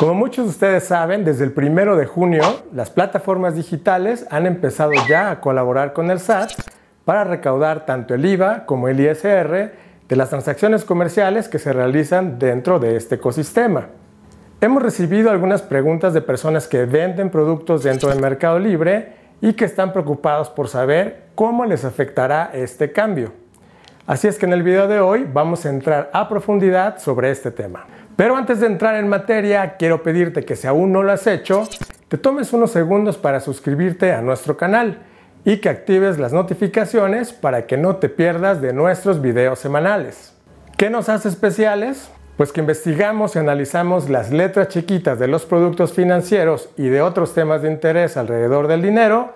Como muchos de ustedes saben, desde el primero de junio, las plataformas digitales han empezado ya a colaborar con el SAT para recaudar tanto el IVA como el ISR de las transacciones comerciales que se realizan dentro de este ecosistema. Hemos recibido algunas preguntas de personas que venden productos dentro del Mercado Libre y que están preocupados por saber cómo les afectará este cambio. Así es que en el video de hoy vamos a entrar a profundidad sobre este tema. Pero antes de entrar en materia, quiero pedirte que si aún no lo has hecho, te tomes unos segundos para suscribirte a nuestro canal y que actives las notificaciones para que no te pierdas de nuestros videos semanales. ¿Qué nos hace especiales? Pues que investigamos y analizamos las letras chiquitas de los productos financieros y de otros temas de interés alrededor del dinero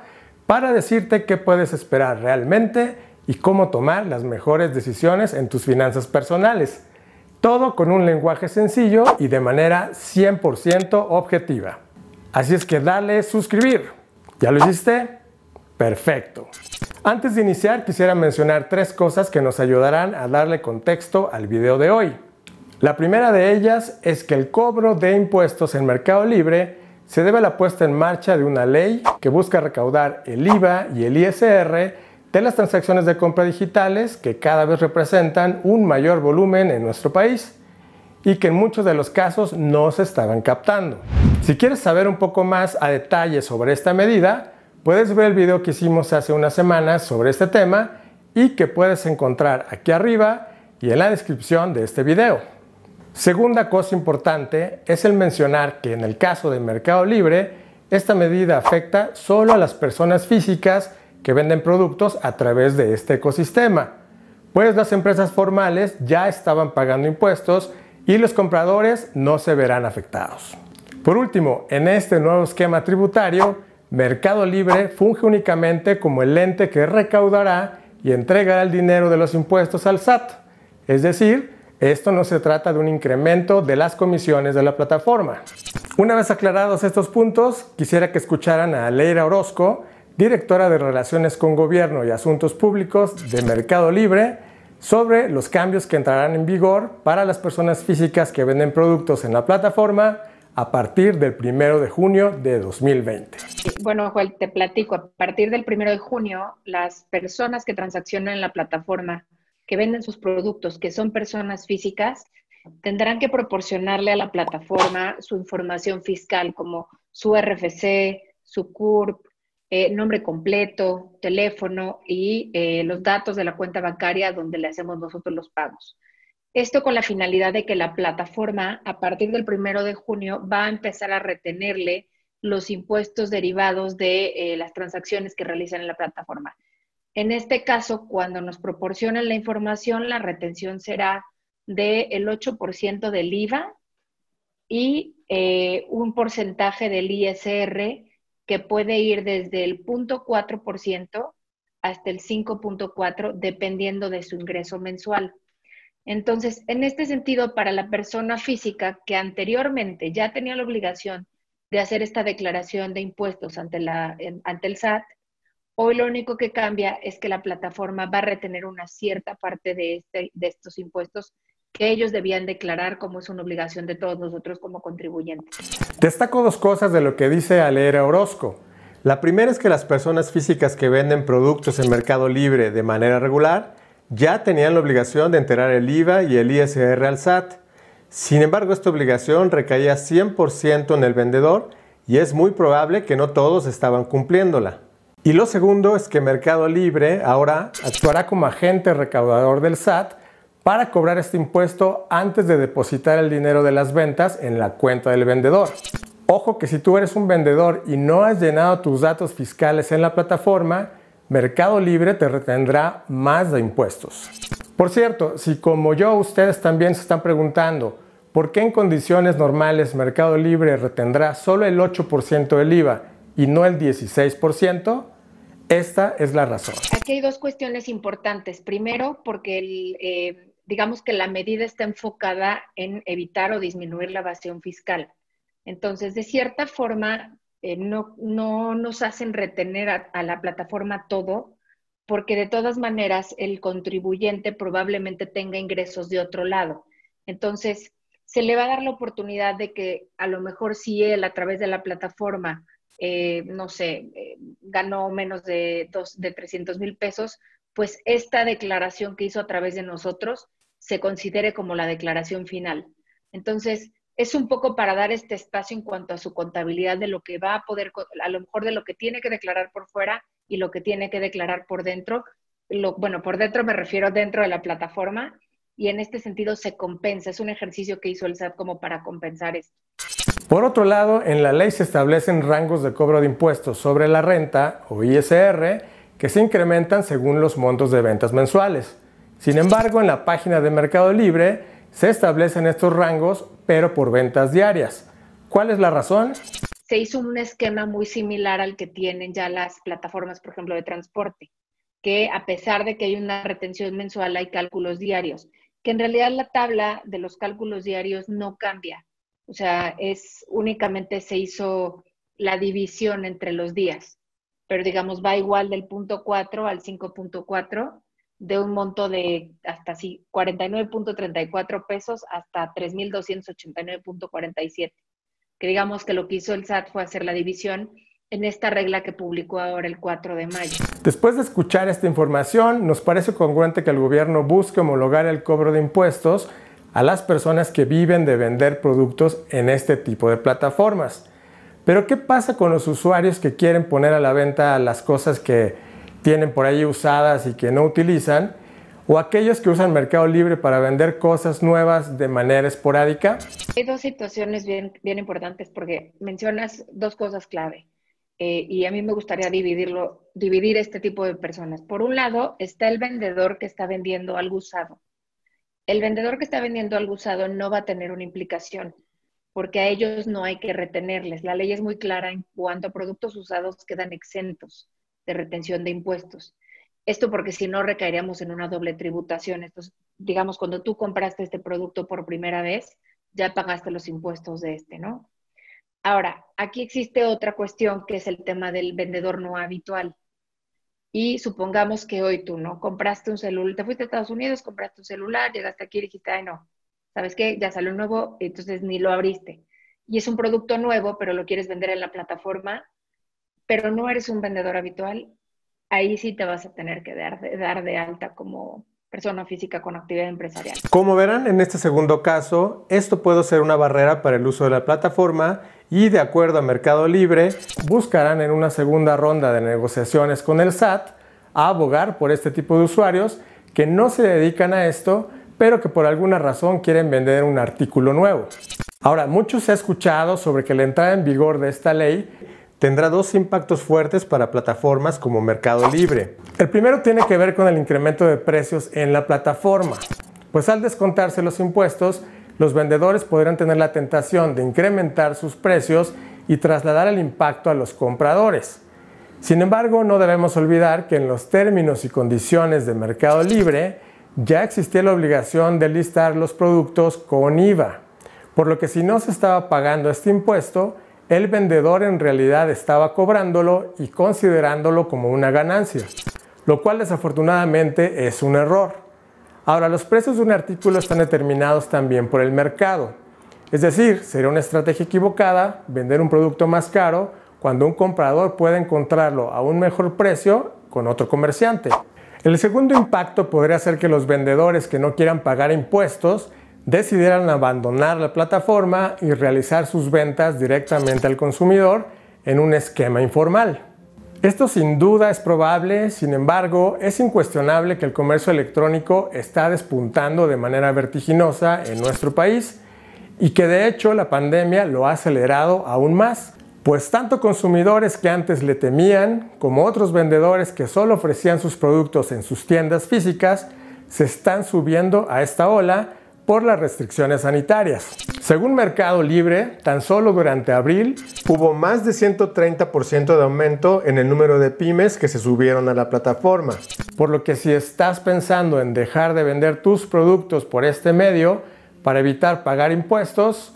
para decirte qué puedes esperar realmente y cómo tomar las mejores decisiones en tus finanzas personales. Todo con un lenguaje sencillo y de manera 100% objetiva. Así es que dale suscribir. ¿Ya lo hiciste? Perfecto. Antes de iniciar quisiera mencionar tres cosas que nos ayudarán a darle contexto al video de hoy. La primera de ellas es que el cobro de impuestos en Mercado Libre se debe a la puesta en marcha de una ley que busca recaudar el IVA y el ISR de las transacciones de compra digitales que cada vez representan un mayor volumen en nuestro país y que en muchos de los casos no se estaban captando. Si quieres saber un poco más a detalle sobre esta medida, puedes ver el video que hicimos hace unas semanas sobre este tema y que puedes encontrar aquí arriba y en la descripción de este video. Segunda cosa importante es el mencionar que en el caso de Mercado Libre, esta medida afecta solo a las personas físicas que venden productos a través de este ecosistema, pues las empresas formales ya estaban pagando impuestos y los compradores no se verán afectados. Por último, en este nuevo esquema tributario, Mercado Libre funge únicamente como el ente que recaudará y entregará el dinero de los impuestos al SAT, es decir, esto no se trata de un incremento de las comisiones de la plataforma. Una vez aclarados estos puntos, quisiera que escucharan a Leira Orozco, directora de Relaciones con Gobierno y Asuntos Públicos de Mercado Libre, sobre los cambios que entrarán en vigor para las personas físicas que venden productos en la plataforma a partir del 1 de junio de 2020. Bueno, Joel, te platico. A partir del 1 de junio, las personas que transaccionan en la plataforma que venden sus productos, que son personas físicas, tendrán que proporcionarle a la plataforma su información fiscal, como su RFC, su CURP, eh, nombre completo, teléfono y eh, los datos de la cuenta bancaria donde le hacemos nosotros los pagos. Esto con la finalidad de que la plataforma, a partir del primero de junio, va a empezar a retenerle los impuestos derivados de eh, las transacciones que realizan en la plataforma. En este caso, cuando nos proporcionen la información, la retención será del 8% del IVA y eh, un porcentaje del ISR que puede ir desde el 0.4% hasta el 5.4% dependiendo de su ingreso mensual. Entonces, en este sentido, para la persona física que anteriormente ya tenía la obligación de hacer esta declaración de impuestos ante, la, ante el SAT, Hoy lo único que cambia es que la plataforma va a retener una cierta parte de, este, de estos impuestos que ellos debían declarar como es una obligación de todos nosotros como contribuyentes. Destaco dos cosas de lo que dice Alera Orozco. La primera es que las personas físicas que venden productos en Mercado Libre de manera regular ya tenían la obligación de enterar el IVA y el ISR al SAT. Sin embargo, esta obligación recaía 100% en el vendedor y es muy probable que no todos estaban cumpliéndola. Y lo segundo es que Mercado Libre ahora actuará como agente recaudador del SAT para cobrar este impuesto antes de depositar el dinero de las ventas en la cuenta del vendedor. Ojo que si tú eres un vendedor y no has llenado tus datos fiscales en la plataforma, Mercado Libre te retendrá más de impuestos. Por cierto, si como yo ustedes también se están preguntando por qué en condiciones normales Mercado Libre retendrá solo el 8% del IVA y no el 16%, esta es la razón. Aquí hay dos cuestiones importantes. Primero, porque eh, digamos que la medida está enfocada en evitar o disminuir la evasión fiscal. Entonces, de cierta forma, eh, no, nos hacen retener a, la plataforma todo, porque de todas maneras el contribuyente probablemente tenga ingresos de otro lado. Entonces, se le va a dar la oportunidad de que a lo mejor si él a través de la plataforma, eh, no sé, eh, ganó menos de, dos, de 300 mil pesos, pues esta declaración que hizo a través de nosotros se considere como la declaración final. Entonces, es un poco para dar este espacio en cuanto a su contabilidad de lo que va a poder, a lo mejor de lo que tiene que declarar por fuera y lo que tiene que declarar por dentro. Bueno, por dentro me refiero dentro de la plataforma y en este sentido se compensa. Es un ejercicio que hizo el SAT como para compensar esto. Por otro lado, en la ley se establecen rangos de cobro de impuestos sobre la renta o ISR que se incrementan según los montos de ventas mensuales. Sin embargo, en la página de Mercado Libre se establecen estos rangos, pero por ventas diarias. ¿Cuál es la razón? Se hizo un esquema muy similar al que tienen ya las plataformas, por ejemplo, de transporte, que a pesar de que hay una retención mensual, hay cálculos diarios, que en realidad la tabla de los cálculos diarios no cambia. O sea, es únicamente se hizo la división entre los días, pero digamos va igual del punto 4 al 5.4 de un monto de hasta así 49.34 pesos hasta 3.289.47. Que digamos que lo que hizo el SAT fue hacer la división en esta regla que publicó ahora el 4 de mayo. Después de escuchar esta información, nos parece congruente que el gobierno busque homologar el cobro de impuestos a las personas que viven de vender productos en este tipo de plataformas. Pero ¿qué pasa con los usuarios que quieren poner a la venta las cosas que tienen por ahí usadas y que no utilizan, o aquellos que usan Mercado Libre para vender cosas nuevas de manera esporádica? Hay dos situaciones bien, importantes porque mencionas dos cosas clave. Eh, y a mí me gustaría dividirlo, dividir este tipo de personas. Por un lado, está el vendedor que está vendiendo algo usado. El vendedor que está vendiendo algo usado no va a tener una implicación, porque a ellos no hay que retenerles. La ley es muy clara en cuanto a productos usados quedan exentos de retención de impuestos. Esto porque si no recaeríamos en una doble tributación. Entonces, digamos, cuando tú compraste este producto por primera vez, ya pagaste los impuestos de este, ¿no? Ahora, aquí existe otra cuestión que es el tema del vendedor no habitual. Y supongamos que hoy tú, ¿no? Compraste un celular, te fuiste a Estados Unidos, compraste un celular, llegaste aquí y dijiste, ay, no, ¿sabes qué? Ya salió nuevo, entonces ni lo abriste. Y es un producto nuevo, pero lo quieres vender en la plataforma pero no eres un vendedor habitual, ahí sí te vas a tener que dar de, dar de alta como persona física con actividad empresarial. Como verán en este segundo caso, esto puede ser una barrera para el uso de la plataforma y de acuerdo a Mercado Libre, buscarán en una segunda ronda de negociaciones con el SAT a abogar por este tipo de usuarios que no se dedican a esto, pero que por alguna razón quieren vender un artículo nuevo. Ahora, mucho se ha escuchado sobre que la entrada en vigor de esta ley tendrá dos impactos fuertes para plataformas como Mercado Libre. El primero tiene que ver con el incremento de precios en la plataforma, pues al descontarse los impuestos, los vendedores podrán tener la tentación de incrementar sus precios y trasladar el impacto a los compradores. Sin embargo, no debemos olvidar que en los términos y condiciones de Mercado Libre ya existía la obligación de listar los productos con IVA, por lo que si no se estaba pagando este impuesto, el vendedor en realidad estaba cobrándolo y considerándolo como una ganancia, lo cual desafortunadamente es un error. Ahora, los precios de un artículo están determinados también por el mercado. Es decir, sería una estrategia equivocada vender un producto más caro cuando un comprador puede encontrarlo a un mejor precio con otro comerciante. El segundo impacto podría ser que los vendedores que no quieran pagar impuestos decidieran abandonar la plataforma y realizar sus ventas directamente al consumidor en un esquema informal. Esto sin duda es probable, sin embargo, es incuestionable que el comercio electrónico está despuntando de manera vertiginosa en nuestro país y que de hecho la pandemia lo ha acelerado aún más, pues tanto consumidores que antes le temían como otros vendedores que solo ofrecían sus productos en sus tiendas físicas se están subiendo a esta ola por las restricciones sanitarias. Según Mercado Libre, tan solo durante abril hubo más de 130% de aumento en el número de pymes que se subieron a la plataforma. Por lo que si estás pensando en dejar de vender tus productos por este medio para evitar pagar impuestos,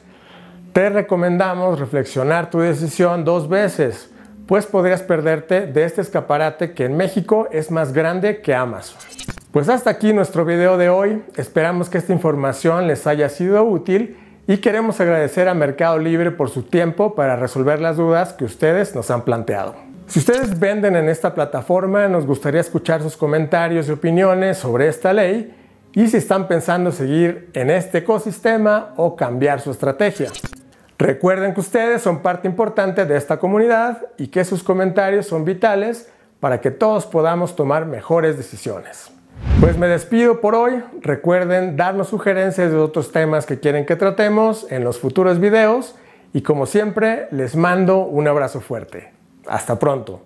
te recomendamos reflexionar tu decisión dos veces, pues podrías perderte de este escaparate que en México es más grande que Amazon. Pues hasta aquí nuestro video de hoy. Esperamos que esta información les haya sido útil y queremos agradecer a Mercado Libre por su tiempo para resolver las dudas que ustedes nos han planteado. Si ustedes venden en esta plataforma, nos gustaría escuchar sus comentarios y opiniones sobre esta ley y si están pensando seguir en este ecosistema o cambiar su estrategia. Recuerden que ustedes son parte importante de esta comunidad y que sus comentarios son vitales para que todos podamos tomar mejores decisiones. Pues me despido por hoy. Recuerden darnos sugerencias de otros temas que quieren que tratemos en los futuros videos y como siempre les mando un abrazo fuerte. Hasta pronto.